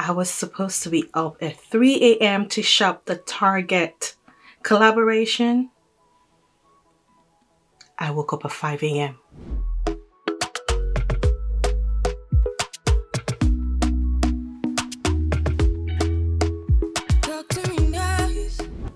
I was supposed to be up at 3 a.m. to shop the Target collaboration. I woke up at 5 a.m.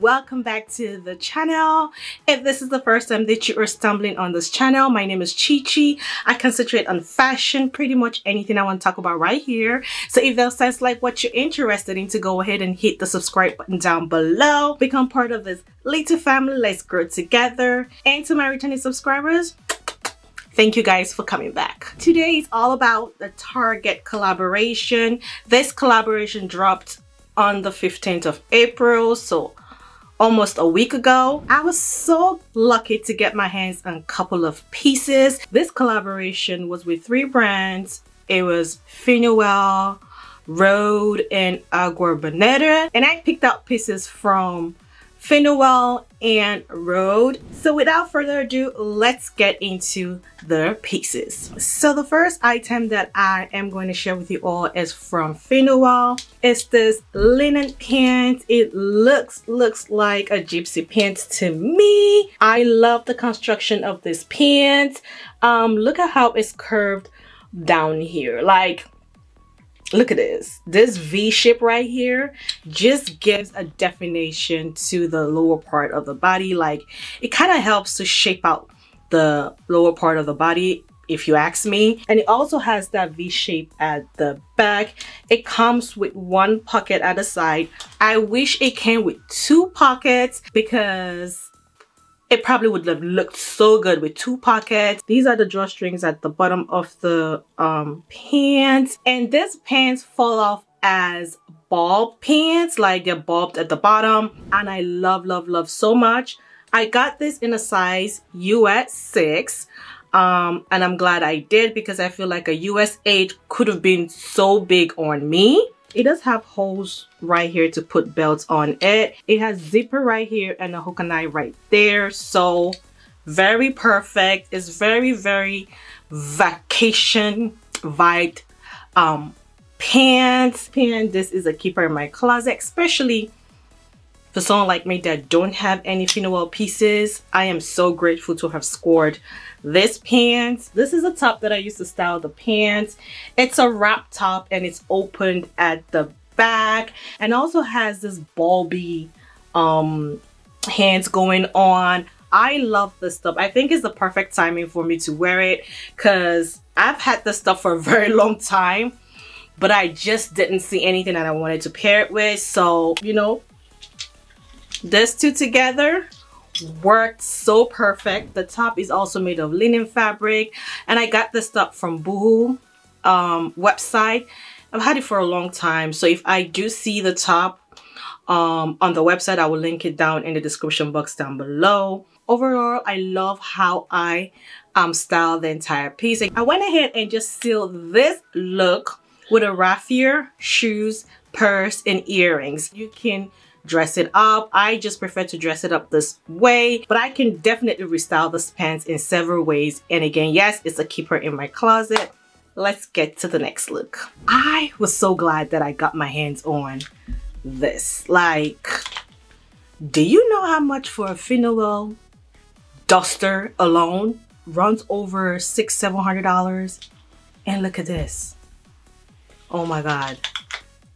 welcome back to the channel. If this is the first time that you are stumbling on this channel my name is Chi Chi. I concentrate on fashion pretty much anything I want to talk about right here. So if that sounds like what you're interested in to go ahead and hit the subscribe button down below. Become part of this little family. Let's grow together. And to my returning subscribers thank you guys for coming back. Today is all about the target collaboration. This collaboration dropped on the 15th of April so almost a week ago. I was so lucky to get my hands on a couple of pieces. This collaboration was with three brands. It was Finuel, Rhode, and Agua Bendita. And I picked out pieces from Fe Noel, and Rhode. So without further ado, let's get into the pieces. So the first item that I am going to share with you all is from Fe Noel. It's this linen pants. It looks, looks like a gypsy pants to me. I love the construction of this pants. Um, look at how it's curved down here. Like look at this. This v shape right here just gives a definition to the lower part of the body. Like it kind of helps to shape out the lower part of the body if you ask me. And it also has that v shape at the back. It comes with one pocket at the side. I wish it came with two pockets because it probably would have looked so good with two pockets. These are the drawstrings at the bottom of the um, pants. And these pants fall off as bulb pants, like they're bulbed at the bottom. And I love, love, love so much. I got this in a size US 6. Um, and I'm glad I did because I feel like a US 8 could have been so big on me. It does have holes right here to put belts on it. It has zipper right here and a hook and eye right there. So very perfect. It's very, very vacation vibe um, pants. Pants, this is a keeper in my closet, especially for someone like me that don't have any Fe Noel pieces. I am so grateful to have scored this pants. This is a top that I used to style the pants. It's a wrap top and it's opened at the back and also has this bulby um, hands going on. I love this stuff. I think it's the perfect timing for me to wear it because I've had this stuff for a very long time but I just didn't see anything that I wanted to pair it with. So, you know, this two together worked so perfect. The top is also made of linen fabric and I got this stuff from Boohoo um, website. I've had it for a long time. So if I do see the top um, on the website, I will link it down in the description box down below. Overall, I love how I um, styled the entire piece. I went ahead and just sealed this look with a raffia, shoes, purse, and earrings. You can dress it up. I just prefer to dress it up this way, but I can definitely restyle this pants in several ways. And again, yes, it's a keeper in my closet. Let's get to the next look. I was so glad that I got my hands on this. Like, do you know how much for a Fe Noel duster alone runs over six, seven hundred dollars? And look at this. Oh my God.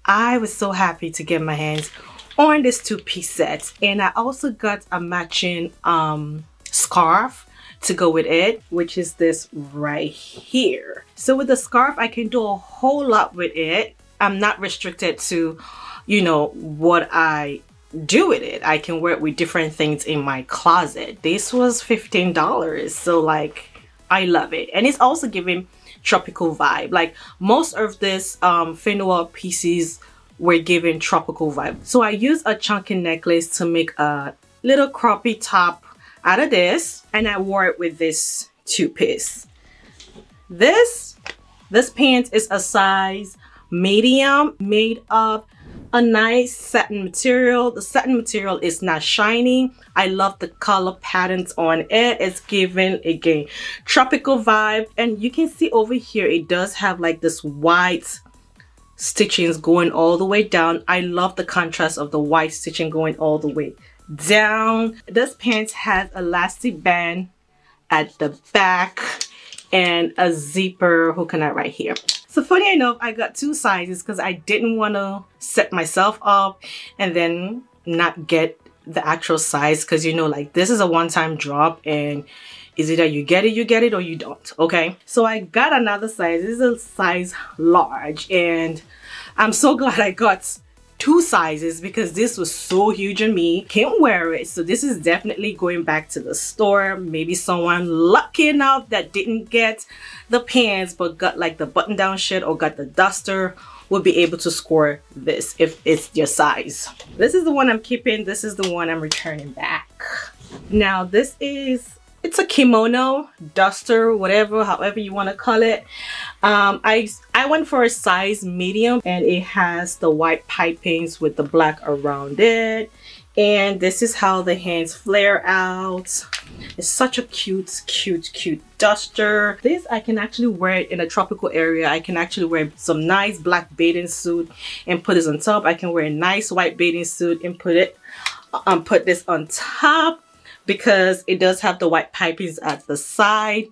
I was so happy to get my hands on this two-piece set and I also got a matching um, scarf to go with it which is this right here. So with the scarf I can do a whole lot with it. I'm not restricted to you know what I do with it. I can wear it with different things in my closet. This was $15 so like I love it. And it's also giving tropical vibe. Like most of this um Fe Noel pieces were given tropical vibe. So I used a chunky necklace to make a little croppy top out of this and I wore it with this two-piece. This, this pants is a size medium made of a nice satin material. The satin material is not shiny. I love the color patterns on it. It's giving, again, tropical vibe. And you can see over here, it does have like this white stitchings going all the way down. I love the contrast of the white stitching going all the way down. This pants has elastic band at the back and a zipper hooking right here. So funny enough, I got two sizes because I didn't want to set myself up and then not get the actual size because you know like this is a one-time drop and is either you get it you get it or you don't? Okay. So i got another size. This is a size large and i'm so glad i got two sizes because this was so huge on me. Can't wear it. So this is definitely going back to the store. Maybe someone lucky enough that didn't get the pants but got like the button down shirt or got the duster will be able to score this if it's your size. This is the one i'm keeping. This is the one i'm returning back. Now this is it's a kimono duster whatever however you want to call it. Um, I I went for a size medium and it has the white pipings with the black around it. And this is how the hands flare out. It's such a cute cute cute duster. This I can actually wear it in a tropical area. I can actually wear some nice black bathing suit and put this on top. I can wear a nice white bathing suit and put it um put this on top because it does have the white pipings at the side.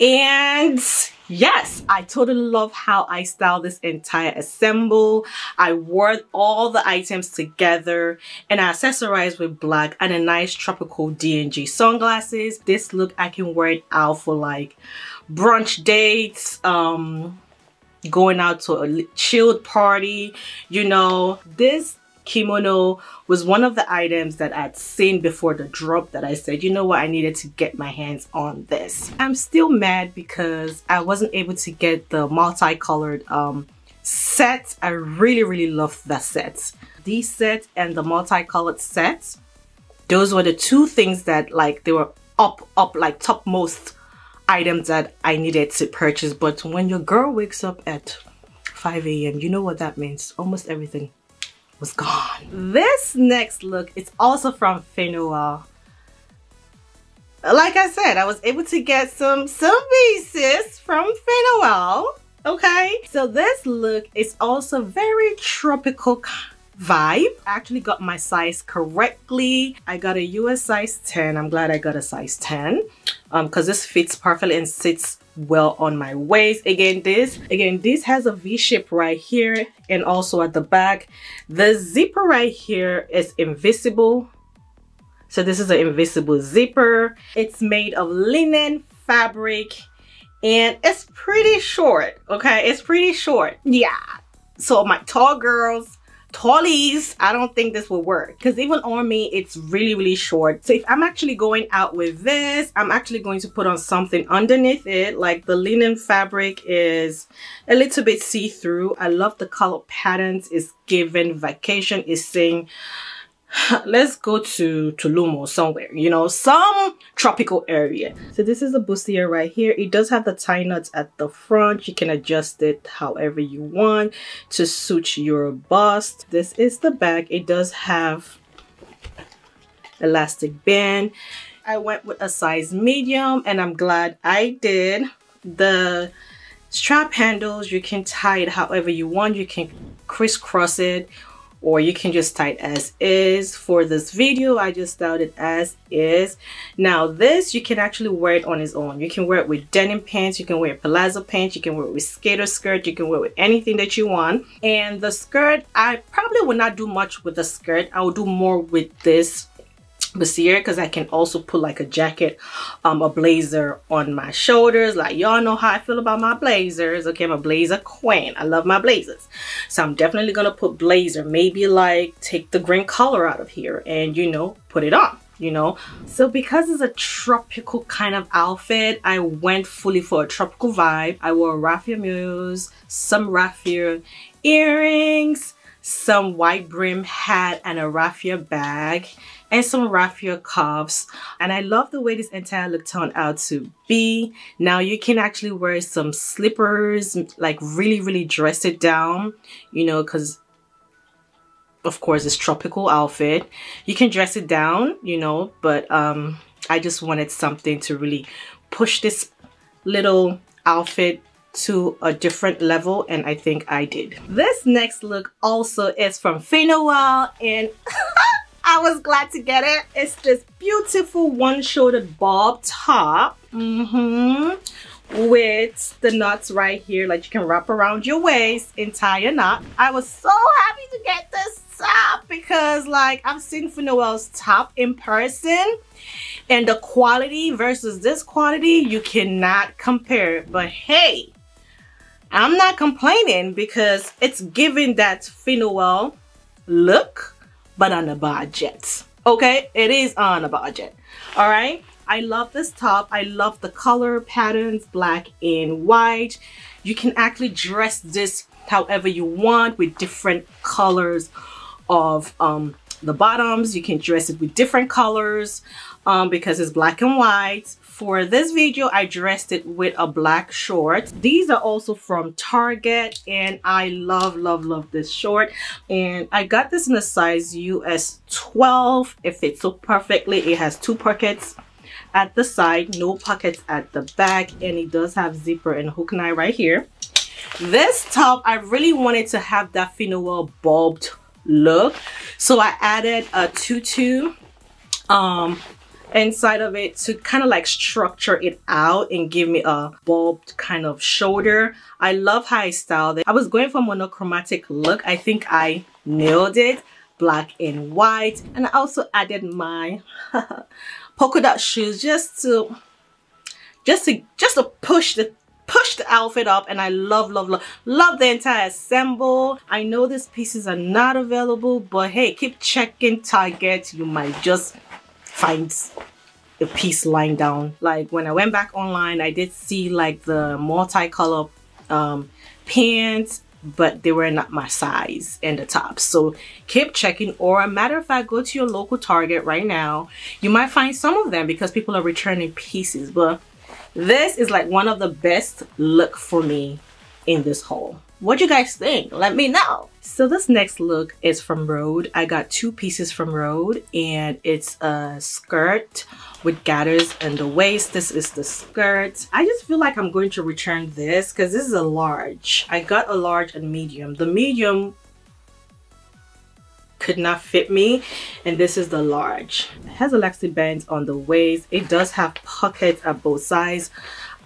And yes, I totally love how I styled this entire assemble. I wore all the items together and I accessorized with black and a nice tropical D&G sunglasses. This look, I can wear it out for like brunch dates, um, going out to a chilled party. You know, this kimono was one of the items that I'd seen before the drop that I said, you know what, I needed to get my hands on this. I'm still mad because I wasn't able to get the multicolored um, set. I really, really love that set. These set and the multicolored sets, those were the two things that like they were up, up like topmost items that I needed to purchase. But when your girl wakes up at 5 a.m., you know what that means. Almost everything was gone. This next look is also from Noel. Like I said, I was able to get some, some pieces from Faye Okay, so this look is also very tropical vibe. I actually got my size correctly. I got a US size 10. I'm glad I got a size 10 because um, this fits perfectly and sits well on my waist. Again this again this has a v shape right here and also at the back. The zipper right here is invisible. So this is an invisible zipper. It's made of linen fabric and it's pretty short okay? It's pretty short. Yeah. So my tall girls tallies i don't think this will work. Because even on me it's really really short. So if i'm actually going out with this i'm actually going to put on something underneath it. Like the linen fabric is a little bit see-through. I love the color patterns. It's given vacation. It's saying let's go to Tulum somewhere, you know, some tropical area. So this is the bustier right here. It does have the tie knots at the front. You can adjust it however you want to suit your bust. This is the back. It does have elastic band. I went with a size medium and I'm glad I did. The strap handles, you can tie it however you want. You can crisscross it or you can just type as is. For this video i just styled it as is. Now this you can actually wear it on its own. You can wear it with denim pants you can wear palazzo pants you can wear it with skater skirt you can wear it with anything that you want. And the skirt i probably would not do much with the skirt. I will do more with this bustier because I can also put like a jacket, um, a blazer on my shoulders. Like y'all know how I feel about my blazers. Okay, I'm a blazer queen. I love my blazers. So I'm definitely gonna put blazer. Maybe like take the green color out of here and you know, put it on you know so because it's a tropical kind of outfit i went fully for a tropical vibe i wore raffia muse some raffia earrings some white brim hat and a raffia bag and some raffia cuffs and I love the way this entire look turned out to be. Now you can actually wear some slippers like really really dress it down you know because of course it's tropical outfit you can dress it down you know but um I just wanted something to really push this little outfit to a different level and I think I did. This next look also is from Fe Noel and I was glad to get it. It's this beautiful one-shouldered bob top. Mm-hmm with the knots right here like you can wrap around your waist and tie a knot i was so happy to get this top because like i've seen Fe Noel's top in person and the quality versus this quality you cannot compare but hey i'm not complaining because it's giving that Fe Noel look but on a budget okay it is on a budget all right I love this top. I love the color patterns, black and white. You can actually dress this however you want with different colors of um, the bottoms. You can dress it with different colors um, because it's black and white. For this video, I dressed it with a black short. These are also from Target and I love, love, love this short. And I got this in a size US 12. It fits so perfectly. It has two pockets at the side no pockets at the back and it does have zipper and hook and eye right here this top i really wanted to have that Fe Noel bulbed look so i added a tutu um inside of it to kind of like structure it out and give me a bulbed kind of shoulder. I love how i styled it. I was going for monochromatic look. I think i nailed it. Black and white. And i also added my polka dot shoes just to just to just to push the push the outfit up. And I love love love love the entire assemble. I know these pieces are not available but hey keep checking Target. You might just find a piece lying down. Like when I went back online I did see like the multicolor um, pants but they were not my size and the tops so keep checking or a matter of fact go to your local target right now. You might find some of them because people are returning pieces but this is like one of the best look for me in this haul. What you guys think? Let me know so this next look is from Rhode. I got two pieces from Rhode and it's a skirt with gathers in the waist. This is the skirt. I just feel like I'm going to return this because this is a large. I got a large and medium. The medium could not fit me and this is the large. It has a elastic bands on the waist. It does have pockets at both sides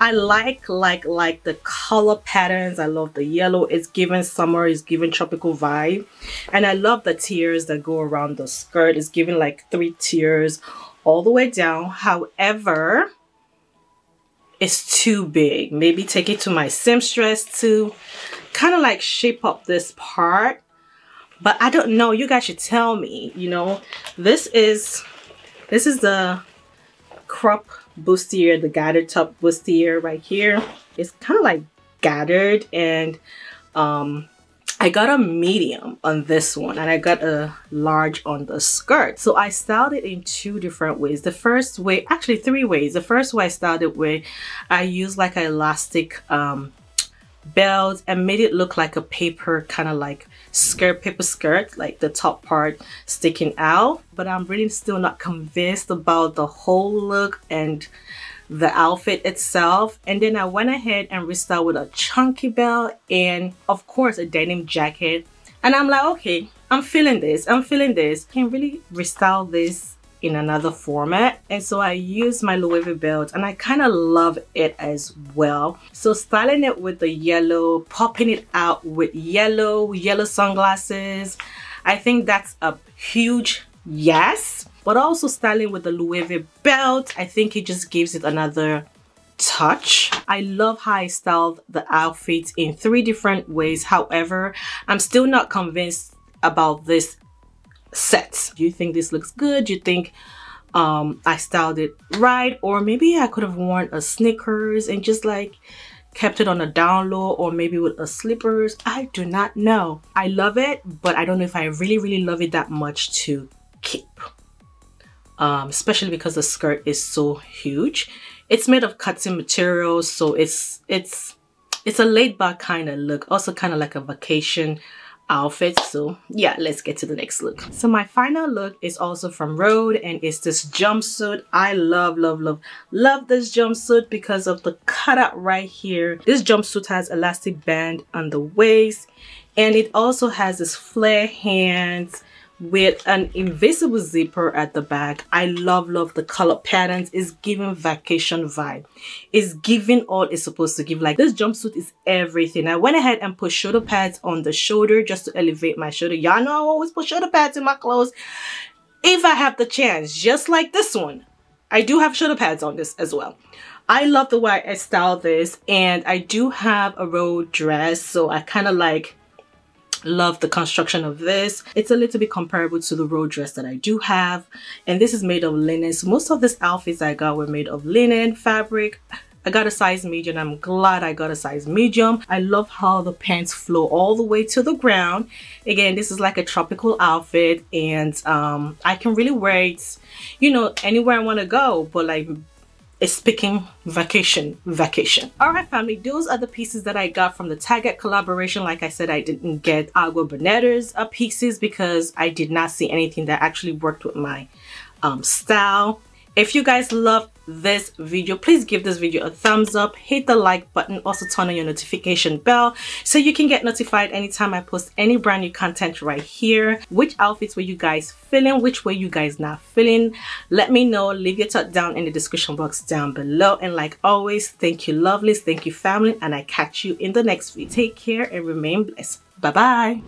I like like like the color patterns I love the yellow it's given summer it's given tropical vibe and I love the tiers that go around the skirt it's giving like three tiers all the way down. However, it's too big. Maybe take it to my seamstress to kind of like shape up this part. But I don't know. You guys should tell me, you know. This is this is the crop bustier, the gathered top bustier right here. It's kind of like gathered and um I got a medium on this one and I got a large on the skirt. So I styled it in two different ways. The first way, actually three ways. The first way I styled it with, I used like an elastic um, belt and made it look like a paper kind of like skirt, paper skirt, like the top part sticking out. But I'm really still not convinced about the whole look and the outfit itself. And then I went ahead and restyled with a chunky belt and of course a denim jacket. And I'm like okay I'm feeling this I'm feeling this. Can really restyle this in another format. And so I used my Louis Vuitton belt and I kind of love it as well. So styling it with the yellow popping it out with yellow yellow sunglasses I think that's a huge yes. But also styling with the Louis Vuitton belt I think it just gives it another touch. I love how I styled the outfit in three different ways. However I'm still not convinced about this set do you think this looks good? Do you think um, I styled it right? Or maybe I could have worn a sneakers and just like kept it on a down low or maybe with a slippers? I do not know. I love it but I don't know if I really really love it that much to keep. Um, especially because the skirt is so huge. It's made of cotton material, so it's it's it's a laid back kind of look, also kind of like a vacation outfit so yeah let's get to the next look. So my final look is also from Rhode and it's this jumpsuit. I love love love love this jumpsuit because of the cutout right here. This jumpsuit has elastic band on the waist and it also has this flare hands with an invisible zipper at the back. I love, love the color patterns. It's giving vacation vibe. It's giving all it's supposed to give. Like this jumpsuit is everything. I went ahead and put shoulder pads on the shoulder just to elevate my shoulder. Y'all know I always put shoulder pads in my clothes. If I have the chance, just like this one. I do have shoulder pads on this as well. I love the way I style this and I do have a Rhode dress so I kind of like love the construction of this it's a little bit comparable to the Rhode dress that i do have and this is made of linen so most of these outfits i got were made of linen fabric I got a size medium. I'm glad I got a size medium. I love how the pants flow all the way to the ground. Again, this is like a tropical outfit and um, I can really wear it, you know, anywhere I want to go. But like is picking vacation vacation. All right family those are the pieces that i got from the target collaboration. Like i said i didn't get agua Bendita's uh, pieces because i did not see anything that actually worked with my um, style if you guys love this video please give this video a thumbs up. Hit the like button. Also turn on your notification bell so you can get notified anytime i post any brand new content right here. Which outfits were you guys feeling? Which were you guys not feeling? Let me know. Leave your thought down in the description box down below. And like always thank you lovelies. Thank you family. And i catch you in the next video. Take care and remain blessed. Bye bye